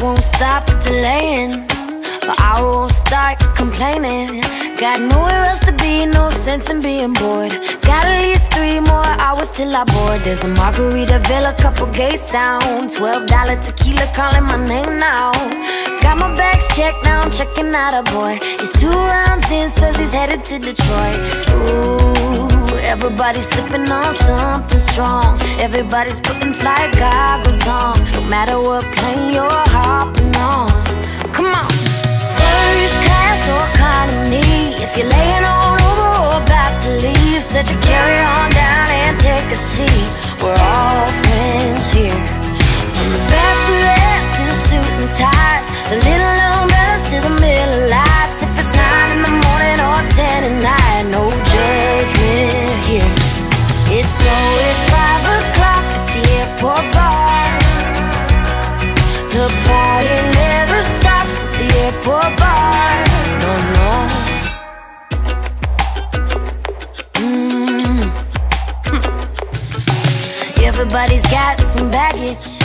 won't stop delaying, but I won't start complaining. Got nowhere else to be, no sense in being bored. Got at least three more hours till I board. There's a Margaritaville, a couple gates down. Twelve dollar tequila calling my name now. Got my bags checked now, I'm checking out a boy. He's two rounds in, says he's headed to Detroit. Ooh, everybody's sipping on something strong. Everybody's putting flight goggles on. No matter what plane you're hopping on. Come on. First class or economy. If you're laying on over or about to leave, set your carry on down and take a seat. We're all friends here. From the bachelorettes to the suit and ties, the little Everybody's got some baggage.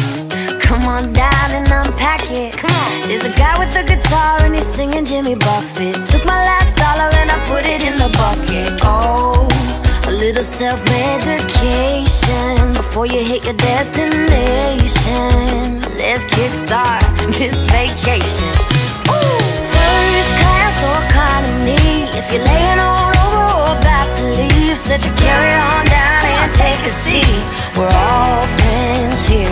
Come on down and unpack it. Come on. There's a guy with a guitar and he's singing Jimmy Buffett. Took my last dollar and I put it in the bucket. Oh, a little self-medication before you hit your destination. Let's kickstart this vacation. Ooh. First class or economy. If you're laying on over or about to leave, set your carry on down and take a seat. We're all friends here.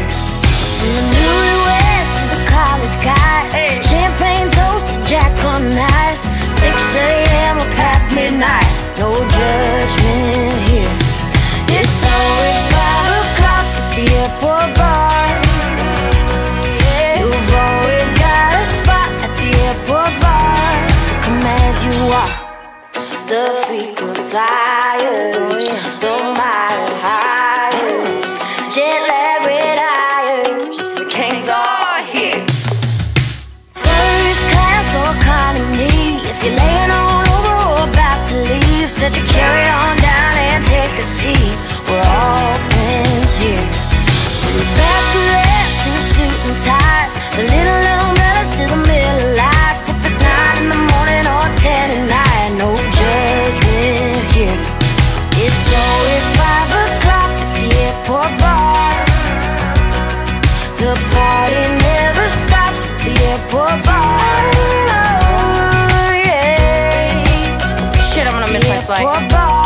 From the newlyweds to the college guys, champagne toast to Jack on Ice. 6 a.m. or past midnight, no judgment here. It's always five o'clock at the airport bar. You've always got a spot at the airport bar. So come as you are. The frequent flyers, oh, mile you're laying on over or about to leave, set your carry on vai.